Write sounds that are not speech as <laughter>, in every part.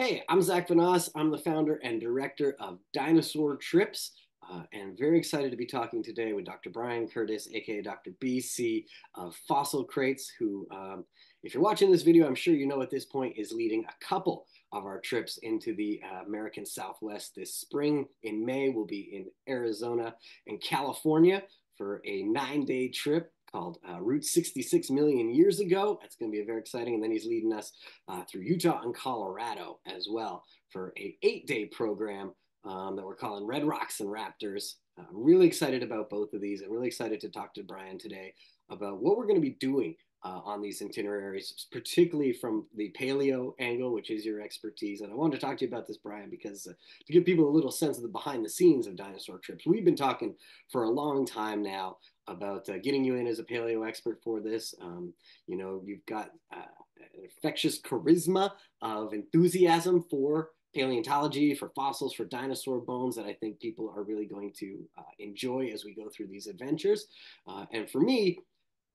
Hey, I'm Zach Vanoss. I'm the founder and director of Dinosaur Trips, uh, and very excited to be talking today with Dr. Brian Curtice, aka Dr. BC of Fossil Crates, who, um, if you're watching this video, I'm sure you know at this point is leading a couple of our trips into the uh, American Southwest this spring. In May, we'll be in Arizona and California for a nine day trip called uh, Route 66 million years ago. That's going to be very exciting. And then he's leading us uh, through Utah and Colorado as well for a eight day program um, that we're calling Red Rocks and Raptors. I'm really excited about both of these. I'm really excited to talk to Brian today about what we're going to be doing uh, on these itineraries, particularly from the paleo angle, which is your expertise. And I wanted to talk to you about this, Brian, because uh, to give people a little sense of the behind the scenes of dinosaur trips, we've been talking for a long time now about uh, getting you in as a paleo expert for this. Um, you know, you've got uh, infectious charisma of enthusiasm for paleontology, for fossils, for dinosaur bones that I think people are really going to uh, enjoy as we go through these adventures. Uh, and for me,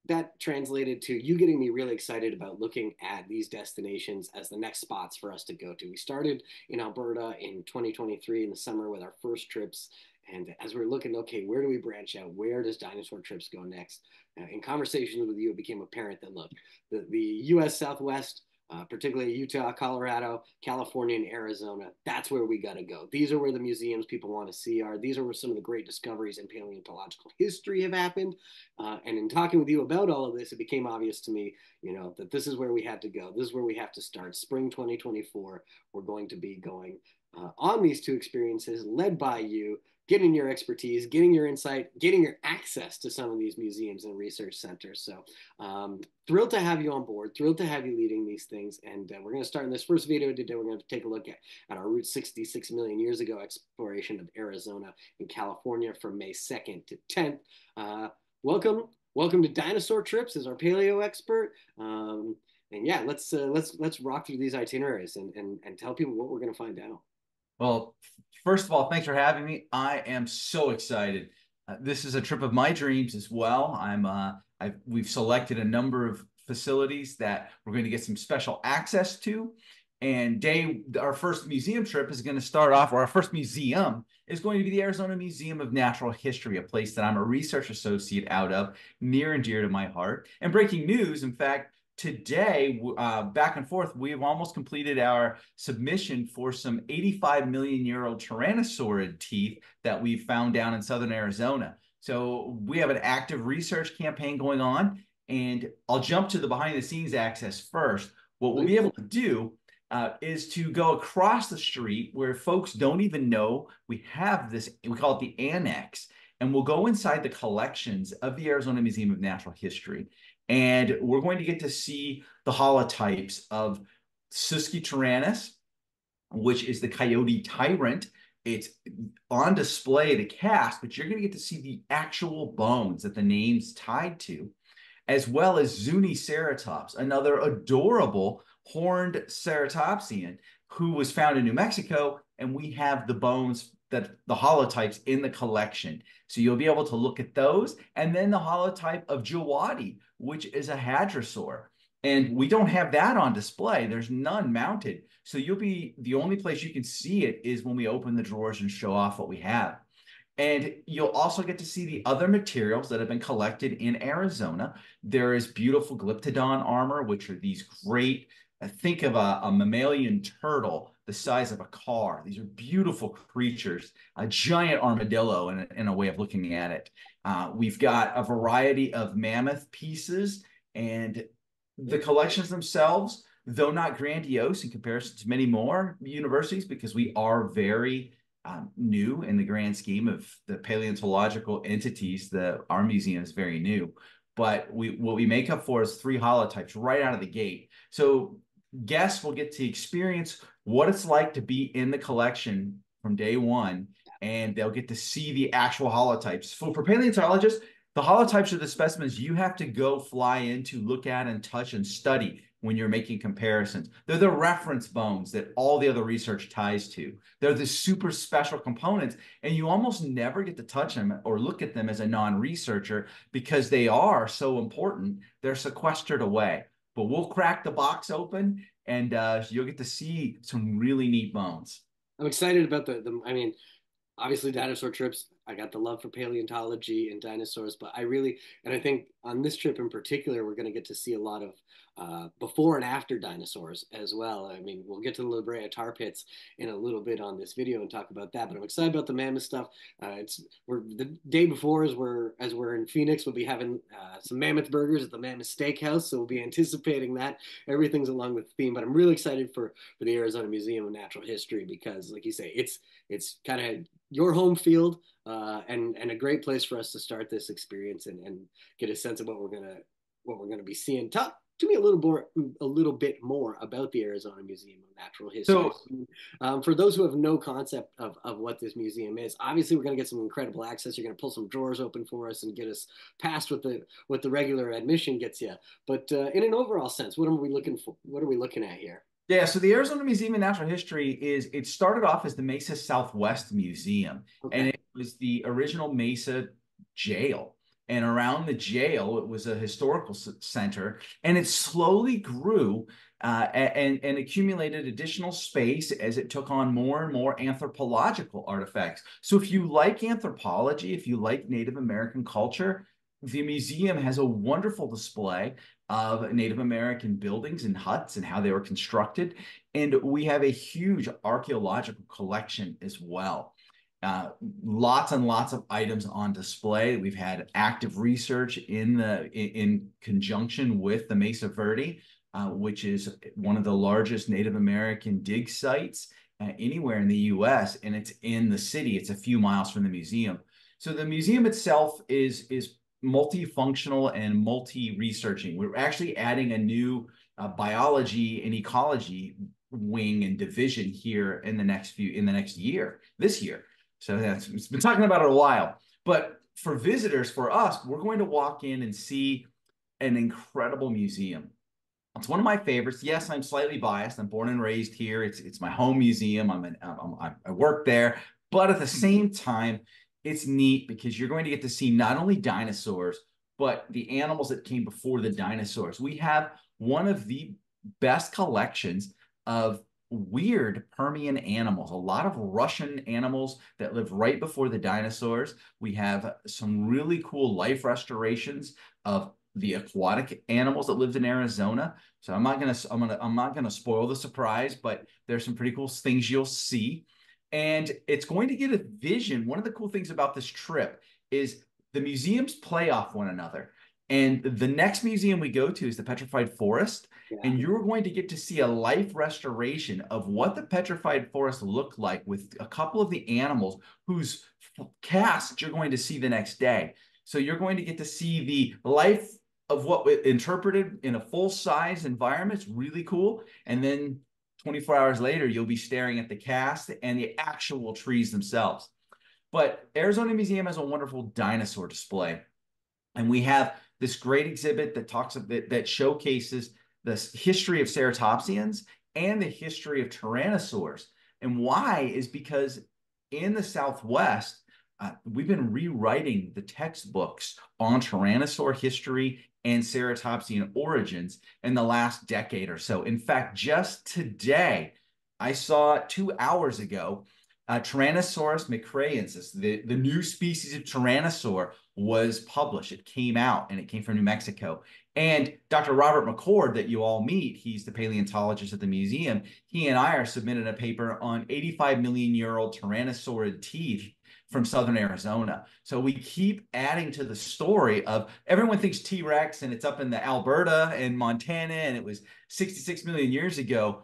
that translated to you getting me really excited about looking at these destinations as the next spots for us to go to. We started in Alberta in 2023 in the summer with our first trips. And as we are looking, okay, where do we branch out? Where does dinosaur trips go next? Uh, in conversations with you, it became apparent that look, the, the US Southwest uh, particularly Utah, Colorado, California, and Arizona. That's where we got to go. These are where the museums people want to see are. These are where some of the great discoveries in paleontological history have happened. Uh, and in talking with you about all of this, it became obvious to me, you know, that this is where we had to go. This is where we have to start. Spring 2024, we're going to be going uh, on these two experiences led by you getting your expertise, getting your insight, getting your access to some of these museums and research centers. So um, thrilled to have you on board, thrilled to have you leading these things. And uh, we're going to start in this first video today. We're going to take a look at, at our Route 66 million years ago exploration of Arizona and California from May 2nd to 10th. Uh, welcome. Welcome to Dinosaur Trips as our paleo expert. Um, and yeah, let's uh, let's let's rock through these itineraries and, and and tell people what we're going to find out. Well, first of all, thanks for having me. I am so excited. Uh, this is a trip of my dreams as well. I'm uh, I've, we've selected a number of facilities that we're going to get some special access to. And day, our first museum trip is going to start off, or our first museum is going to be the Arizona Museum of Natural History, a place that I'm a research associate out of, near and dear to my heart. And breaking news, in fact, today, uh, back and forth, we've almost completed our submission for some 85 million year old tyrannosaurid teeth that we found down in southern Arizona. So we have an active research campaign going on. And I'll jump to the behind the scenes access first. What we'll be able to do uh, is to go across the street where folks don't even know we have this, we call it the annex. And we'll go inside the collections of the Arizona Museum of Natural History. And we're going to get to see the holotypes of Suskityrannus which is the coyote tyrant. It's on display, the cast, but you're going to get to see the actual bones that the name's tied to, as well as Zuniceratops, another adorable horned ceratopsian who was found in New Mexico. And we have the bones that the holotypes in the collection. So you'll be able to look at those. And then the holotype of Jeyawati, which is a hadrosaur. And we don't have that on display. There's none mounted. So you'll be the only place you can see it is when we open the drawers and show off what we have. And you'll also get to see the other materials that have been collected in Arizona. There is beautiful Glyptodon armor, which are these great, uh, think of a, a mammalian turtle the size of a car. These are beautiful creatures, a giant armadillo in a, in a way of looking at it. Uh, we've got a variety of mammoth pieces and the collections themselves, though not grandiose in comparison to many more universities, because we are very um, new in the grand scheme of the paleontological entities. The our museum is very new, but we what we make up for is three holotypes right out of the gate. So guests will get to experience what it's like to be in the collection from day one, and they'll get to see the actual holotypes. For, for paleontologists, the holotypes are the specimens you have to go fly in to look at and touch and study when you're making comparisons. They're the reference bones that all the other research ties to. They're the super special components, and you almost never get to touch them or look at them as a non researcher because they are so important. They're sequestered away. But we'll crack the box open and uh, you'll get to see some really neat bones. I'm excited about the, the I mean, obviously dinosaur trips I got the love for paleontology and dinosaurs, but I really, and I think on this trip in particular, we're going to get to see a lot of uh, before and after dinosaurs as well. I mean, we'll get to the La Brea tar pits in a little bit on this video and talk about that, but I'm excited about the mammoth stuff. Uh, it's we're the day before as we're as we're in Phoenix, we'll be having uh, some mammoth burgers at the Mammoth Steakhouse, so we'll be anticipating that. Everything's along with the theme, but I'm really excited for for the Arizona Museum of Natural History because, like you say, it's it's kind of your home field uh, and and a great place for us to start this experience and, and get a sense of what we're gonna what we're gonna be seeing. Talk to me a little more a little bit more about the Arizona Museum of Natural History. So, um, for those who have no concept of, of what this museum is, obviously we're going to get some incredible access. You're going to pull some drawers open for us and get us past what the what the regular admission gets you. But uh, in an overall sense, what are we looking for? What are we looking at here? Yeah, so the Arizona Museum of Natural History is it started off as the Mesa Southwest Museum, okay. and it was the original Mesa jail. And around the jail, it was a historical center, and it slowly grew uh, and, and accumulated additional space as it took on more and more anthropological artifacts. So, if you like anthropology, if you like Native American culture, the museum has a wonderful display of Native American buildings and huts and how they were constructed. And we have a huge archaeological collection as well. Uh, lots and lots of items on display. We've had active research in the in, conjunction with the Mesa Verde, uh, which is one of the largest Native American dig sites uh, anywhere in the U.S. And it's in the city. It's a few miles from the museum. So the museum itself is is multifunctional and multi-researching. We're actually adding a new uh, biology and ecology wing and division here in the next few in the next year, this year. So that's it's been talking about it a while. But for visitors, for us, we're going to walk in and see an incredible museum. It's one of my favorites. Yes, I'm slightly biased. I'm born and raised here. It's it's my home museum. I'm, an, I'm I work there, but at the same time, it's neat because you're going to get to see not only dinosaurs, but the animals that came before the dinosaurs. We have one of the best collections of weird Permian animals, a lot of Russian animals that lived right before the dinosaurs. We have some really cool life restorations of the aquatic animals that lived in Arizona. So I'm not gonna I'm gonna I'm not gonna spoil the surprise, but there's some pretty cool things you'll see and it's going to get a vision. One of the cool things about this trip is the museums play off one another. And the next museum we go to is the Petrified Forest. Yeah. And you're going to get to see a life restoration of what the Petrified Forest looked like with a couple of the animals whose casts you're going to see the next day. So you're going to get to see the life of what interpreted in a full size environment. It's really cool. And then 24 hours later, you'll be staring at the cast and the actual trees themselves. But Arizona Museum has a wonderful dinosaur display. And we have this great exhibit that talks that, that showcases the history of ceratopsians and the history of tyrannosaurs. And why is because in the Southwest, uh, we've been rewriting the textbooks on tyrannosaur history and ceratopsian origins in the last decade or so. In fact, just today, I saw two hours ago, uh, Tyrannosaurus mcraeensis, the, the new species of Tyrannosaur, was published. It came out and it came from New Mexico. And Dr. Robert McCord, that you all meet, he's the paleontologist at the museum. He and I are submitting a paper on 85 million year old Tyrannosaurid teeth from Southern Arizona. So we keep adding to the story of everyone thinks T Rex and it's up in the Alberta and Montana and it was 66 million years ago.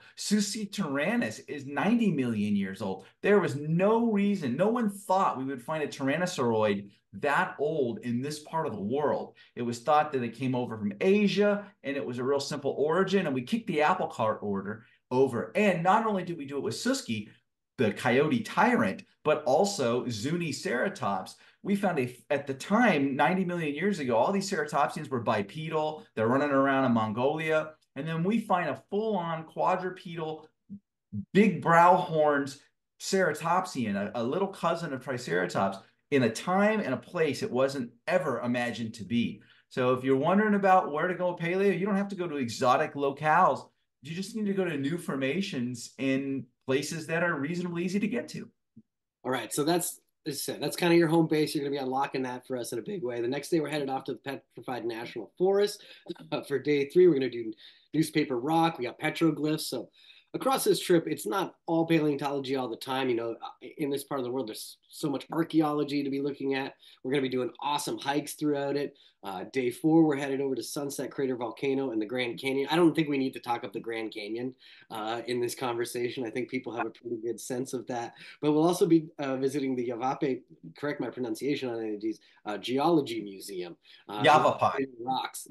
Tyrannus is 90 million years old. There was no reason, no one thought we would find a Tyrannosauroid that old in this part of the world. It was thought that it came over from Asia and it was a real simple origin. And we kicked the apple cart order over. And not only did we do it with Susky, the coyote tyrant, but also Zuniceratops. We found a at the time, 90 million years ago, all these ceratopsians were bipedal. They're running around in Mongolia. And then we find a full-on quadrupedal, big brow horns ceratopsian, a, a little cousin of Triceratops, in a time and a place it wasn't ever imagined to be. So if you're wondering about where to go paleo, you don't have to go to exotic locales you just need to go to new formations in places that are reasonably easy to get to. All right, so that's that's kind of your home base. You're going to be unlocking that for us in a big way. The next day, we're headed off to the Petrified National Forest. Uh, for day three, we're going to do newspaper rock. We got petroglyphs. So across this trip, it's not all paleontology all the time. You know, in this part of the world, there's so much archaeology to be looking at. We're going to be doing awesome hikes throughout it. Uh, day four, we're headed over to Sunset Crater Volcano and the Grand Canyon. I don't think we need to talk up the Grand Canyon uh, in this conversation. I think people have a pretty good sense of that. But we'll also be uh, visiting the Yavapai, correct my pronunciation on any of these, uh, Geology Museum. Uh, Yavapai. Rocks.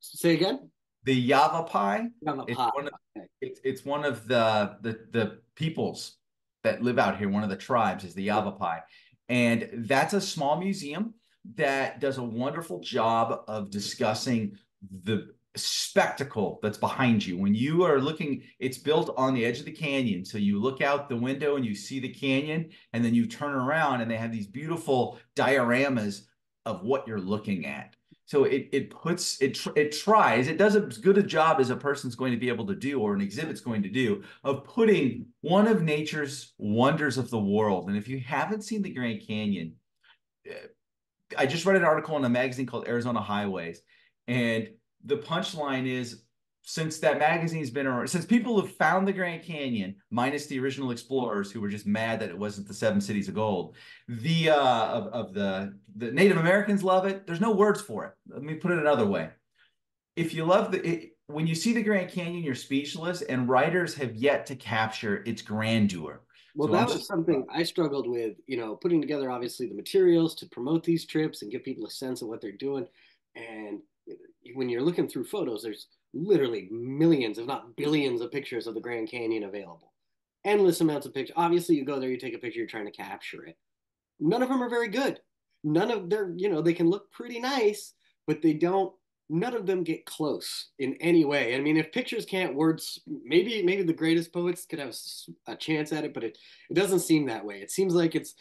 Say again? The Yavapai. Yavapai. It's one of, it's, it's one of the, the, the peoples that live out here. One of the tribes is the Yavapai. And that's a small museum that does a wonderful job of discussing the spectacle that's behind you. When you are looking, it's built on the edge of the canyon. So you look out the window and you see the canyon, and then you turn around and they have these beautiful dioramas of what you're looking at. So it it puts it it tries it does as good a job as a person's going to be able to do or an exhibit's going to do of putting one of nature's wonders of the world. And if you haven't seen the Grand Canyon, eh, I just read an article in a magazine called Arizona Highways, and the punchline is since that magazine's been around, since people have found the Grand Canyon, minus the original explorers who were just mad that it wasn't the seven cities of gold, the uh, of, of the the Native Americans love it. There's no words for it. Let me put it another way. If you love the it, when you see the Grand Canyon, you're speechless, and writers have yet to capture its grandeur. Well, so that was something I struggled with, you know, putting together obviously the materials to promote these trips and give people a sense of what they're doing. And when you're looking through photos, there's literally millions, if not billions, of pictures of the Grand Canyon available. Endless amounts of pictures. Obviously, you go there, you take a picture, you're trying to capture it. None of them are very good. None of their, you know, they can look pretty nice, but they don't none of them get close in any way. I mean, if pictures can't words, maybe maybe the greatest poets could have a chance at it, but it it doesn't seem that way. It seems like it's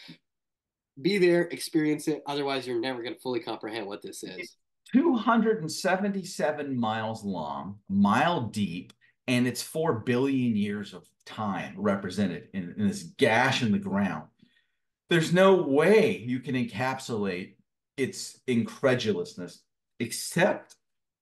be there, experience it. Otherwise, you're never going to fully comprehend what this is. 277 miles long, mile deep, and it's four billion years of time represented in, in this gash in the ground. There's no way you can encapsulate its incredulousness except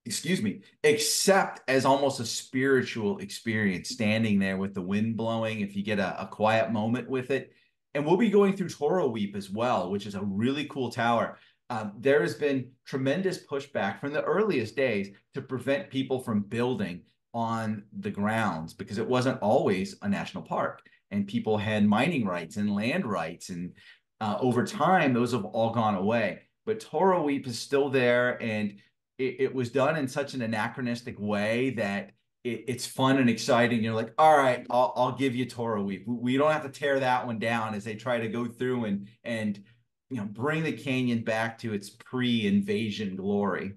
excuse me except as almost a spiritual experience standing there with the wind blowing if you get a, a quiet moment with it and we'll be going through Toroweep as well which is a really cool tower um, there has been tremendous pushback from the earliest days to prevent people from building on the grounds because it wasn't always a national park and people had mining rights and land rights and uh, over time those have all gone away but Toroweep is still there, and it, it, was done in such an anachronistic way that it, it's fun and exciting. You're like, all right, I'll, I'll give you Toroweep. We don't have to tear that one down as they try to go through and and you know bring the canyon back to its pre-invasion glory.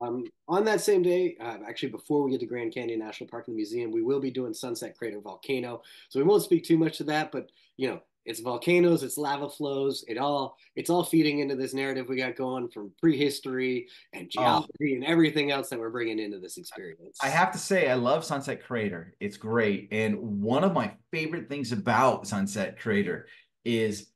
Um, on that same day, uh, actually before we get to Grand Canyon National Park and the museum, we will be doing Sunset Crater Volcano. So we won't speak too much to that, but you know, it's volcanoes, it's lava flows, it all it's all feeding into this narrative we got going from prehistory and oh. geology and everything else that we're bringing into this experience. I have to say, I love Sunset Crater. It's great, and one of my favorite things about Sunset Crater is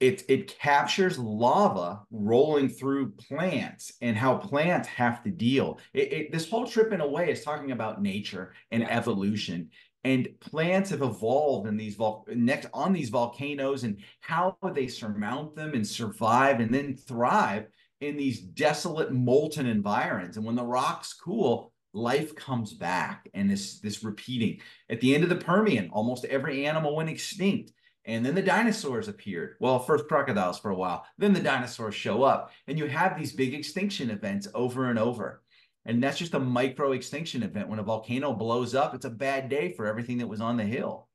it it captures lava rolling through plants and how plants have to deal. It, it, this whole trip, in a way, is talking about nature and evolution and plants have evolved in these vol- next on these volcanoes and how they surmount them and survive and then thrive in these desolate molten environments. and when the rocks cool life comes back and this this repeating at the end of the permian almost every animal went extinct and then the dinosaurs appeared well first crocodiles for a while then the dinosaurs show up and you have these big extinction events over and over and that's just a micro extinction event. When a volcano blows up, it's a bad day for everything that was on the hill.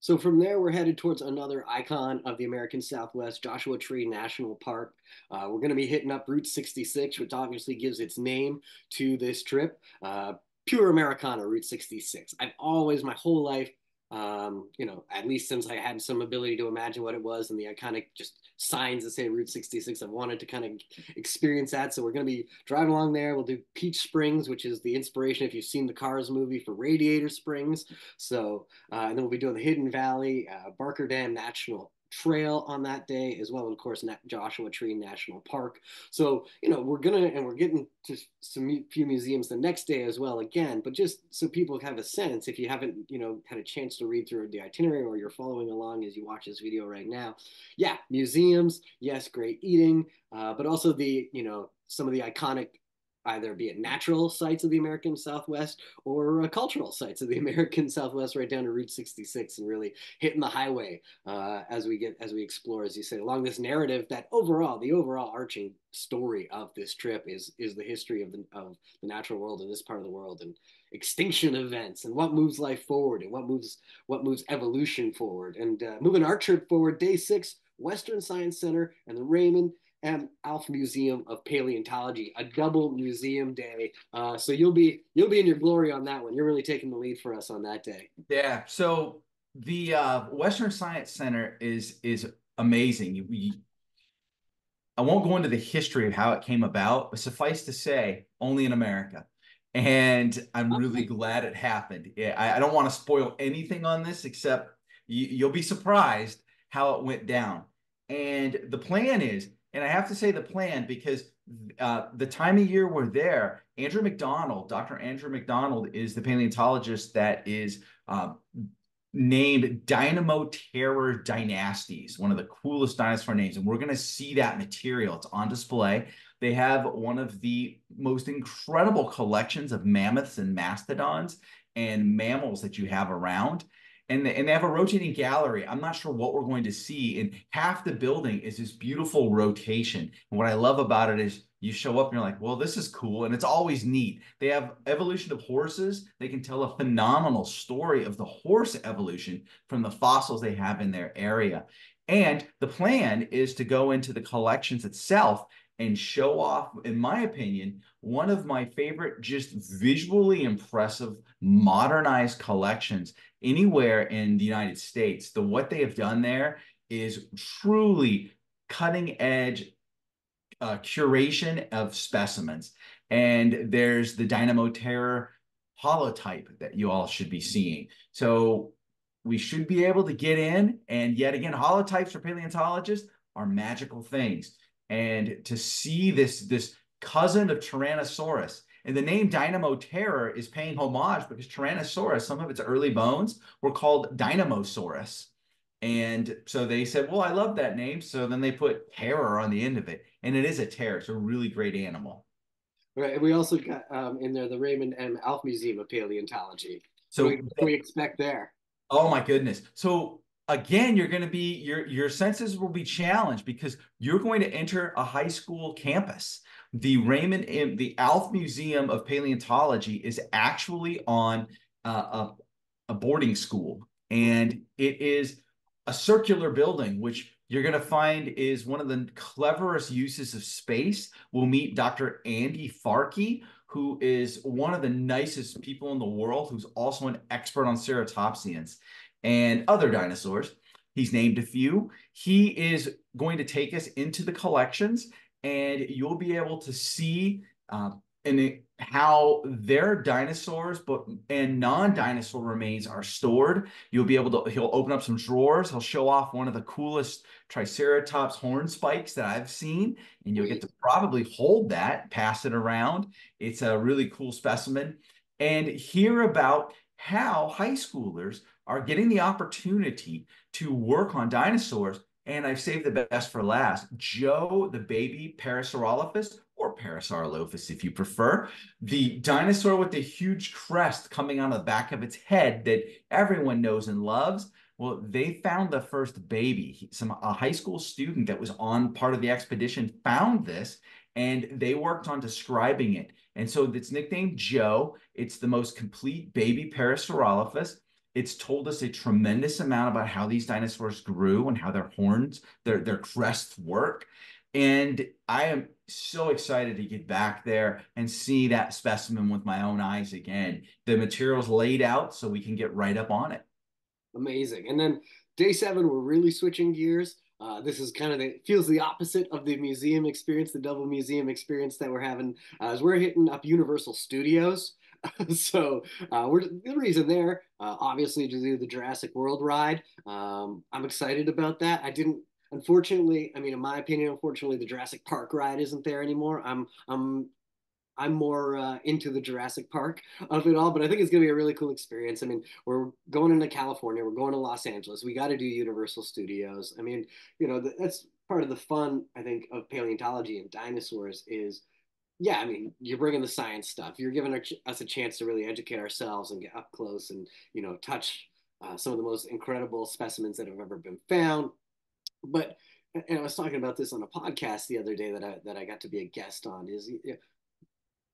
So from there, we're headed towards another icon of the American Southwest, Joshua Tree National Park. Uh, we're going to be hitting up Route 66, which obviously gives its name to this trip. Uh, pure Americana, Route 66. I've always, my whole life, um, you know, at least since I had some ability to imagine what it was and the iconic just signs that say Route 66, I've wanted to kind of experience that. So we're going to be driving along there. We'll do Peach Springs, which is the inspiration if you've seen the Cars movie for Radiator Springs. So, uh, and then we'll be doing the Hidden Valley, uh, Barker Dam National trail on that day, as well, of course, Joshua Tree National Park. So, you know, we're gonna and we're getting to some few museums the next day as well, again. But just so people have a sense, if you haven't, you know, had a chance to read through the itinerary or you're following along as you watch this video right now, yeah, museums, yes, great eating, uh, but also the, you know, some of the iconic either be it natural sites of the American Southwest or uh, cultural sites of the <laughs> American Southwest, right down to Route 66, and really hitting the highway uh, as we get as we explore, as you say, along this narrative that overall, the overall arching story of this trip is is the history of the of the natural world in this part of the world and extinction events and what moves life forward and what moves what moves evolution forward and uh, moving our trip forward. Day six, Western Science Center and the Raymond Alf Museum of Paleontology, a double museum day. Uh, so you'll be you'll be in your glory on that one. You're really taking the lead for us on that day. Yeah. So the uh, Western Science Center is is amazing. We, I won't go into the history of how it came about, but suffice to say, only in America. And I'm really glad it happened. I, I don't want to spoil anything on this, except you, you'll be surprised how it went down. And the plan is and I have to say the plan because uh, the time of year we're there, Andrew McDonald, Dr. Andrew McDonald is the paleontologist that is uh, named Dynamo Terror Dynasties, one of the coolest dinosaur names. And we're going to see that material. It's on display. They have one of the most incredible collections of mammoths and mastodons and mammals that you have around and they, and they have a rotating gallery. I'm not sure what we're going to see. And half the building is this beautiful rotation. And what I love about it is you show up and you're like, well, this is cool. And it's always neat. They have evolution of horses. They can tell a phenomenal story of the horse evolution from the fossils they have in their area. And the plan is to go into the collections itself and show off, in my opinion, one of my favorite, just visually impressive, modernized collections anywhere in the United States. The what they have done there is truly cutting edge uh, curation of specimens. And there's the Dynamoterror holotype that you all should be seeing. So we should be able to get in. And yet again, holotypes for paleontologists are magical things and to see this this cousin of Tyrannosaurus. And the name Dynamoterror is paying homage because Tyrannosaurus, some of its early bones were called Dynamosaurus. And so they said, well, I love that name. So then they put terror on the end of it. And it is a terror. It's a really great animal. Right. And we also got um, in there the Raymond M. Alf Museum of Paleontology. So what do we, we expect there? Oh my goodness. So again you're going to be your your senses will be challenged because you're going to enter a high school campus the raymond the alf museum of paleontology is actually on uh, a, a boarding school and it is a circular building which you're going to find is one of the cleverest uses of space we'll meet dr andy farke who is one of the nicest people in the world who's also an expert on ceratopsians and other dinosaurs. He's named a few. He is going to take us into the collections, and you'll be able to see um, and how their dinosaurs, but and non-dinosaur remains are stored. You'll be able to. He'll open up some drawers. He'll show off one of the coolest Triceratops horn spikes that I've seen, and you'll get to probably hold that, pass it around. It's a really cool specimen, and hear about how high schoolers are getting the opportunity to work on dinosaurs. And I've saved the best for last. Joe, the baby Parasaurolophus, or Parasaurolophus if you prefer, the dinosaur with the huge crest coming on the back of its head that everyone knows and loves. Well, they found the first baby. Some a high school student that was on part of the expedition found this, and they worked on describing it. And so it's nicknamed Joe. It's the most complete baby Parasaurolophus. It's told us a tremendous amount about how these dinosaurs grew and how their horns, their, their crests work. And I am so excited to get back there and see that specimen with my own eyes again. The material's laid out so we can get right up on it. Amazing. And then day seven, we're really switching gears. Uh, this is kind of the feels the opposite of the museum experience, the double museum experience that we're having uh, as we're hitting up Universal Studios. <laughs> so uh, we're the reason there, uh, obviously, to do the Jurassic World ride. Um, I'm excited about that. I didn't, unfortunately. I mean, in my opinion, unfortunately, the Jurassic Park ride isn't there anymore. I'm I'm I'm more uh, into the Jurassic Park of it all, but I think it's going to be a really cool experience. I mean, we're going into California, we're going to Los Angeles. We got to do Universal Studios. I mean, you know, that's part of the fun, I think, of paleontology and dinosaurs is, yeah, I mean, you're bringing the science stuff. You're giving us a chance to really educate ourselves and get up close and, you know, touch uh, some of the most incredible specimens that have ever been found. But and I was talking about this on a podcast the other day that I that I got to be a guest on. Is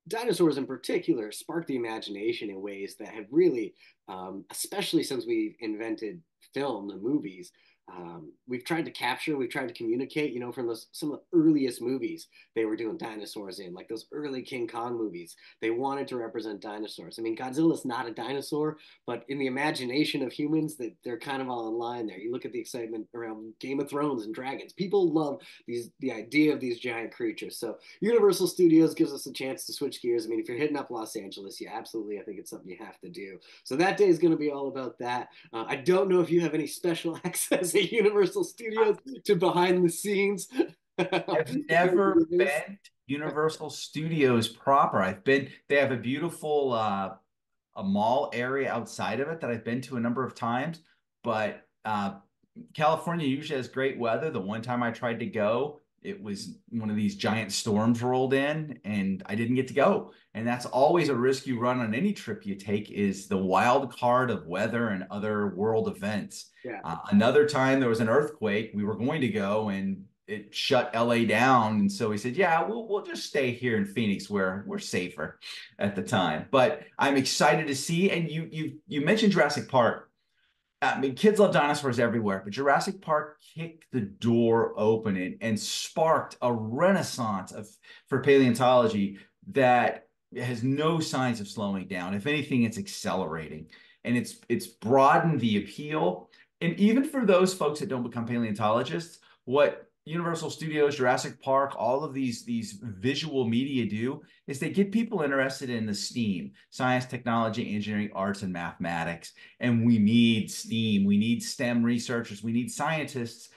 dinosaurs in particular spark the imagination in ways that have really, um, especially since we invented film and movies, um, we've tried to capture, we've tried to communicate, you know, from those, some of the earliest movies they were doing dinosaurs in, like those early King Kong movies. They wanted to represent dinosaurs. I mean, Godzilla's not a dinosaur, but in the imagination of humans, that they're kind of all in line there. You look at the excitement around Game of Thrones and dragons. People love these the idea of these giant creatures. So Universal Studios gives us a chance to switch gears. I mean, if you're hitting up Los Angeles, yeah, absolutely, I think it's something you have to do. So that day is going to be all about that. Uh, I don't know if you have any special <laughs> access at <laughs> Universal Studios to behind the scenes. I've <laughs> never been to Universal Studios proper. I've been. They have a beautiful uh, a mall area outside of it that I've been to a number of times, but uh, California usually has great weather. The one time I tried to go, it was one of these giant storms rolled in and I didn't get to go. And that's always a risk you run on any trip you take is the wild card of weather and other world events. Yeah. Uh, another time there was an earthquake, we were going to go and it shut LA down. And so he said, yeah, we'll, we'll just stay here in Phoenix where we're safer at the time. But I'm excited to see, and you, you, you mentioned Jurassic Park. I mean, kids love dinosaurs everywhere, but Jurassic Park kicked the door open and, and sparked a renaissance of for paleontology that has no signs of slowing down. If anything, it's accelerating, and it's it's broadened the appeal. And even for those folks that don't become paleontologists, what Universal Studios, Jurassic Park, all of these these visual media do is they get people interested in the STEAM, science, technology, engineering, arts, and mathematics. And we need STEAM. We need STEM researchers. We need scientists.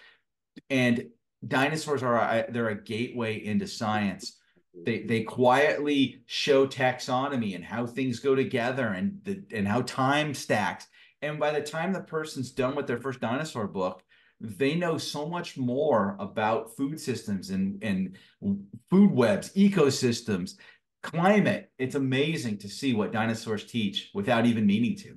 And dinosaurs are they're a gateway into science. They they quietly show taxonomy and how things go together and the and how time stacks. And by the time the person's done with their first dinosaur book, they know so much more about food systems and, and food webs, ecosystems, climate. It's amazing to see what dinosaurs teach without even meaning to.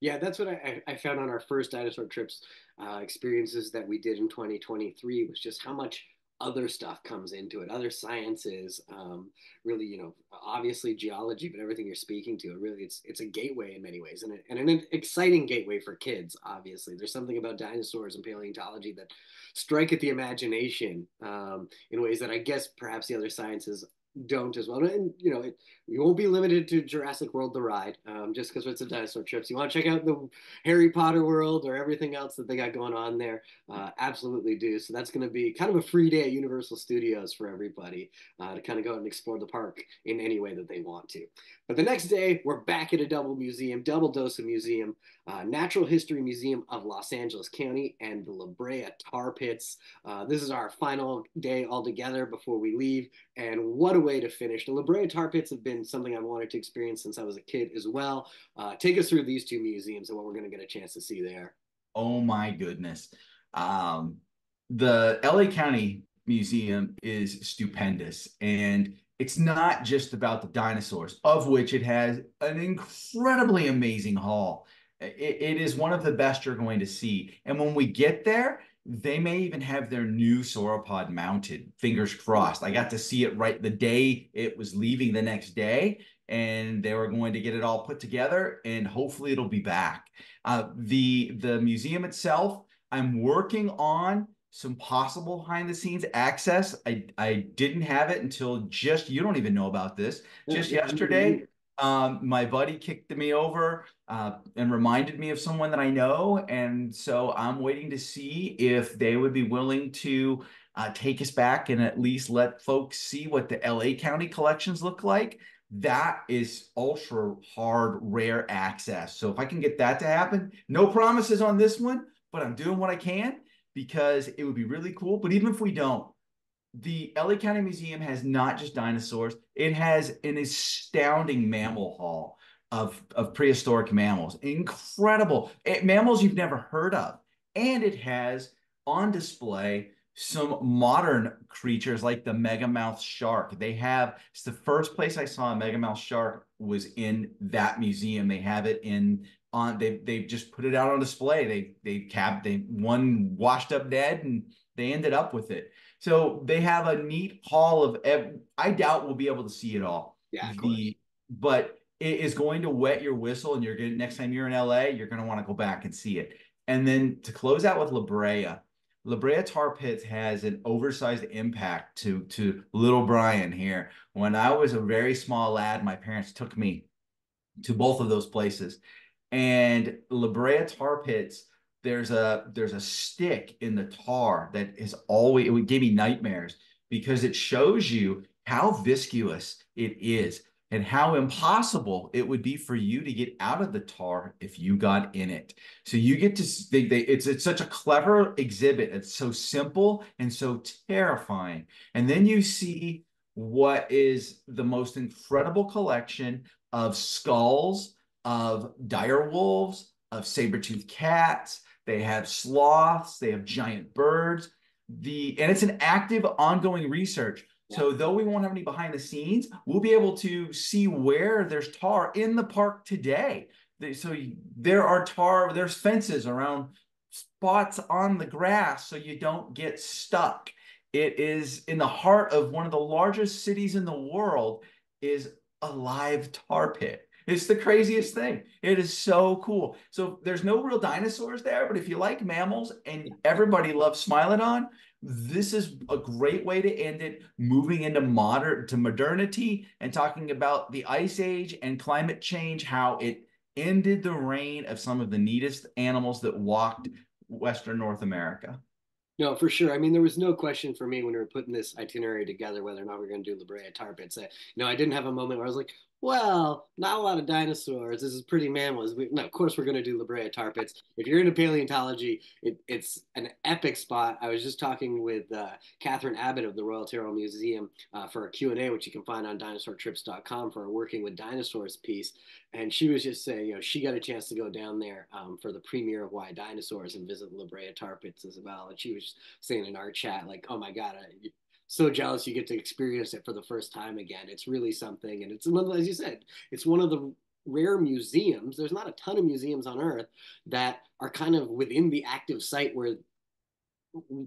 Yeah, that's what I, I found on our first dinosaur trips uh, experiences that we did in 2023 was just how much other stuff comes into it, other sciences, um, really, you know, obviously geology, but everything you're speaking to, it really, it's it's a gateway in many ways, and, a, and an exciting gateway for kids. Obviously, there's something about dinosaurs and paleontology that strike at the imagination um, in ways that I guess perhaps the other sciences don't as well. And you know, it, you won't be limited to Jurassic World the ride um, just because it's a dinosaur trips. You want to check out the Harry Potter world or everything else that they got going on there? Uh, absolutely do. So that's going to be kind of a free day at Universal Studios for everybody uh, to kind of go out and explore the park in any way that they want to. But the next day, we're back at a double museum, double dose of museum, uh, Natural History Museum of Los Angeles County and the La Brea Tar Pits. Uh, this is our final day all together before we leave. And what a way to finish. The La Brea Tar Pits have been something I've wanted to experience since I was a kid as well. Uh, take us through these two museums and what we're going to get a chance to see there. Oh my goodness. Um, the LA County Museum is stupendous. And it's not just about the dinosaurs, of which it has an incredibly amazing hall. It, it is one of the best you're going to see. And when we get there, they may even have their new sauropod mounted. Fingers crossed. I got to see it right the day it was leaving the next day, and they were going to get it all put together, and hopefully it'll be back. Uh, the the museum itself, I'm working on some possible behind the scenes access. I I didn't have it until just you don't even know about this. Just yesterday, Um, my buddy kicked me over uh, and reminded me of someone that I know, and so I'm waiting to see if they would be willing to uh, take us back and at least let folks see what the LA County collections look like. That is ultra hard, rare access. So if I can get that to happen, no promises on this one, but I'm doing what I can because it would be really cool. But even if we don't, the LA County Museum has not just dinosaurs, it has an astounding mammal hall of, of prehistoric mammals. Incredible it, mammals you've never heard of. And it has on display some modern creatures like the megamouth shark. They have it's the first place I saw a megamouth shark was in that museum. They have it in on they they just put it out on display. They they cap they one washed up dead and they ended up with it. So they have a neat hall of. I doubt we'll be able to see it all. Yeah, the, but it is going to wet your whistle, and you're going next time you're in LA, you're going to want to go back and see it. And then to close out with La Brea, La Brea Tar Pits has an oversized impact to to little Brian here. When I was a very small lad, my parents took me to both of those places, and La Brea Tar Pits there's a there's a stick in the tar that is always it would give me nightmares because it shows you how viscous it is and how impossible it would be for you to get out of the tar if you got in it. So you get to they, they it's it's such a clever exhibit. It's so simple and so terrifying. And then you see what is the most incredible collection of skulls of dire wolves, of saber-toothed cats, they have sloths, they have giant birds. The and it's an active, ongoing research. So though we won't have any behind the scenes, we'll be able to see where there's tar in the park today. So there are tar, there's fences around spots on the grass so you don't get stuck. It is in the heart of one of the largest cities in the world is a live tar pit. It's the craziest thing. It is so cool. So there's no real dinosaurs there, but if you like mammals and everybody loves Smilodon, this is a great way to end it, moving into modern to modernity and talking about the ice age and climate change, how it ended the reign of some of the neatest animals that walked Western North America. No, for sure. I mean, there was no question for me when we were putting this itinerary together whether or not we are going to do La Brea tar pits. I, you know, I didn't have a moment where I was like, well, not a lot of dinosaurs. This is pretty mammals. We, no, of course, we're going to do La Brea tar pits. If you're into paleontology, it, it's an epic spot. I was just talking with uh, Catherine Abbott of the Royal Tyrrell Museum uh, for a Q&A, which you can find on dinosaurtrips.com for a Working with Dinosaurs piece. And she was just saying, you know, she got a chance to go down there um, for the premiere of Why Dinosaurs and visit La Brea tar pits as well. And she was saying in our chat, like, oh my God, I, so jealous you get to experience it for the first time again. It's really something, and it's as you said, it's one of the rare museums. There's not a ton of museums on Earth that are kind of within the active site where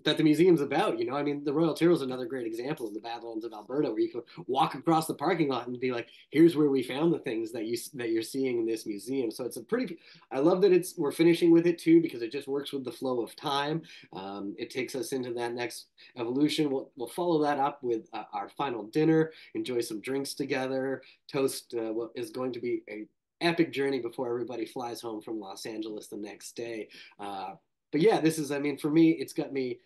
that the museum's about. You know, I mean, the Royal Tyrrell is another great example of the Badlands of Alberta, where you can walk across the parking lot and be like, "Here's where we found the things that you that you're seeing in this museum." So it's a pretty. I love that it's we're finishing with it too because it just works with the flow of time. Um, it takes us into that next evolution. We'll we'll follow that up with uh, our final dinner, enjoy some drinks together, toast uh, what is going to be a epic journey before everybody flies home from Los Angeles the next day. Uh, but yeah, this is, I mean, for me, it's got me.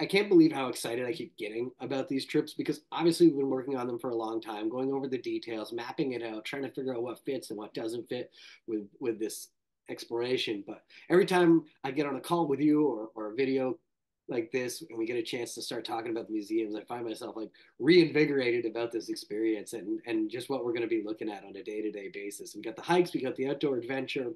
I can't believe how excited I keep getting about these trips because obviously we've been working on them for a long time, going over the details, mapping it out, trying to figure out what fits and what doesn't fit with with this exploration. But every time I get on a call with you or, or a video like this and we get a chance to start talking about the museums, I find myself like reinvigorated about this experience and, and just what we're going to be looking at on a day to day basis. We got the hikes, we got the outdoor adventure,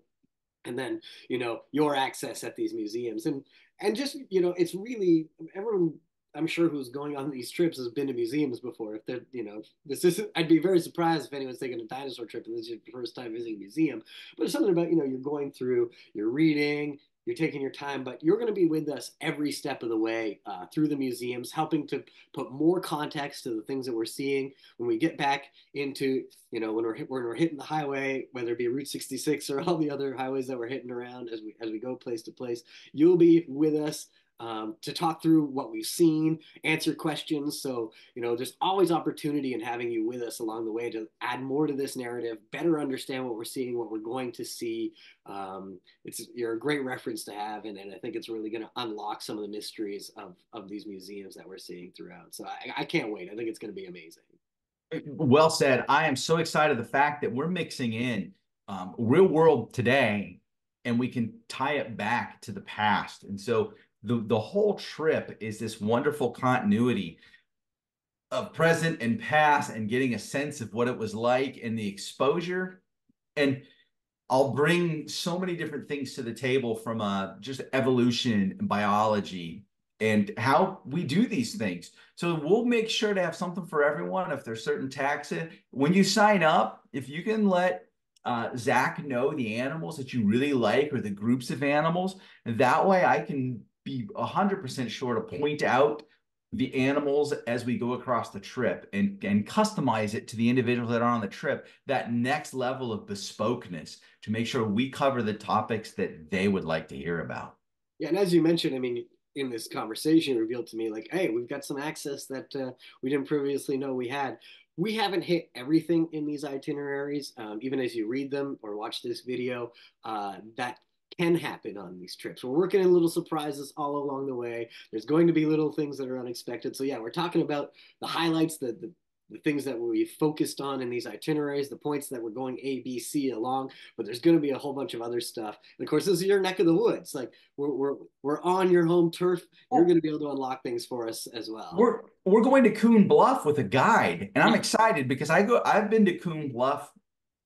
and then you know your access at these museums. And and just you know it's really everyone i'm sure who's going on these trips has been to museums before. If they're you know this isn't i'd be very surprised if anyone's taking a dinosaur trip and this is your first time visiting a museum. But it's something about you know you're going through you're reading you're taking your time, but you're going to be with us every step of the way uh, through the museums, helping to put more context to the things that we're seeing when we get back into, you know, when we're when we're hitting the highway, whether it be Route 66 or all the other highways that we're hitting around as we as we go place to place. You'll be with us um, to talk through what we've seen, answer questions. So, you know, there's always opportunity in having you with us along the way to add more to this narrative, better understand what we're seeing, what we're going to see. Um, it's you're a great reference to have, and, and I think it's really going to unlock some of the mysteries of of these museums that we're seeing throughout. So I, I can't wait. I think it's going to be amazing. Well said. I am so excited the fact that we're mixing in um, real world today and we can tie it back to the past. And so the, the whole trip is this wonderful continuity of present and past and getting a sense of what it was like and the exposure. And I'll bring so many different things to the table from uh, just evolution and biology and how we do these things. So we'll make sure to have something for everyone. If there's certain taxa, when you sign up, if you can let uh, Zach know the animals that you really like or the groups of animals, and that way I can be 100% sure to point out the animals as we go across the trip and, and customize it to the individuals that are on the trip, that next level of bespokeness to make sure we cover the topics that they would like to hear about. Yeah, and as you mentioned, I mean, in this conversation revealed to me like, hey, we've got some access that uh, we didn't previously know we had. We haven't hit everything in these itineraries, um, even as you read them or watch this video. Uh, that can happen on these trips. We're working in little surprises all along the way. There's going to be little things that are unexpected. So yeah, we're talking about the highlights, the, the the things that we focused on in these itineraries, the points that we're going A, B, C along, but there's going to be a whole bunch of other stuff. And of course, this is your neck of the woods. Like we're, we're, we're on your home turf. You're going to be able to unlock things for us as well. We're, we're going to Coon Bluff with a guide and I'm excited because I go, I've been to Coon Bluff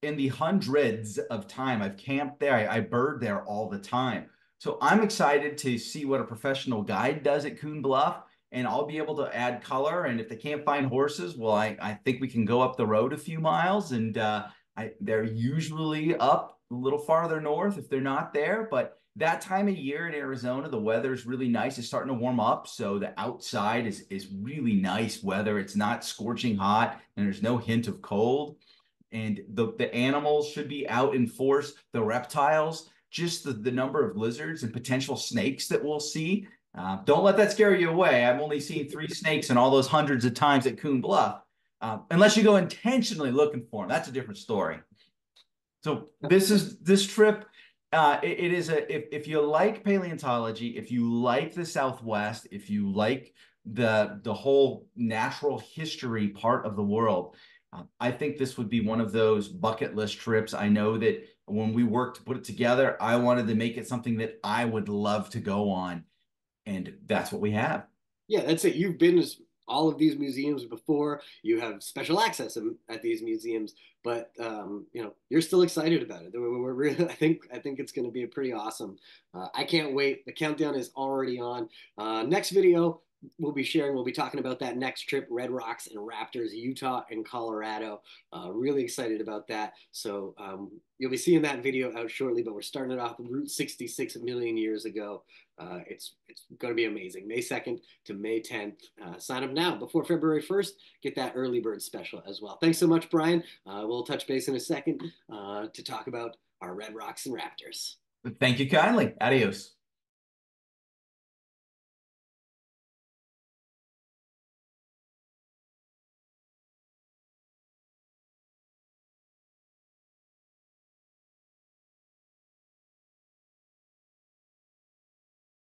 in the hundreds of time. I've camped there. I, I bird there all the time. So I'm excited to see what a professional guide does at Coon Bluff and I'll be able to add color. And if they can't find horses, well, I, I think we can go up the road a few miles and uh, I, they're usually up a little farther north if they're not there. But that time of year in Arizona, the weather is really nice. It's starting to warm up. So the outside is, is really nice weather. It's not scorching hot and there's no hint of cold. And the, the animals should be out in force. The reptiles, just the, the number of lizards and potential snakes that we'll see uh, don't let that scare you away. I've only seen three snakes in all those hundreds of times at Coon Bluff. Uh, unless you go intentionally looking for them, that's a different story. So this is this trip. Uh, it, it is a if if you like paleontology, if you like the Southwest, if you like the the whole natural history part of the world, uh, I think this would be one of those bucket list trips. I know that when we worked to put it together, I wanted to make it something that I would love to go on and that's what we have. Yeah, that's it. You've been to all of these museums before. You have special access at these museums, but um, you know you're still excited about it. We're really, <laughs> I think, I think it's going to be a pretty awesome. Uh, I can't wait. The countdown is already on. Uh, next video, we'll be sharing. We'll be talking about that next trip, Red Rocks and Raptors, Utah and Colorado. Uh, really excited about that. So um, you'll be seeing that video out shortly. But we're starting it off Route 66 a million years ago. Uh, it's it's going to be amazing. May 2nd to May 10th. Uh, sign up now before February 1st. Get that early bird special as well. Thanks so much, Brian. Uh, we'll touch base in a second uh, to talk about our Red Rocks and Raptors. Thank you kindly. Adios.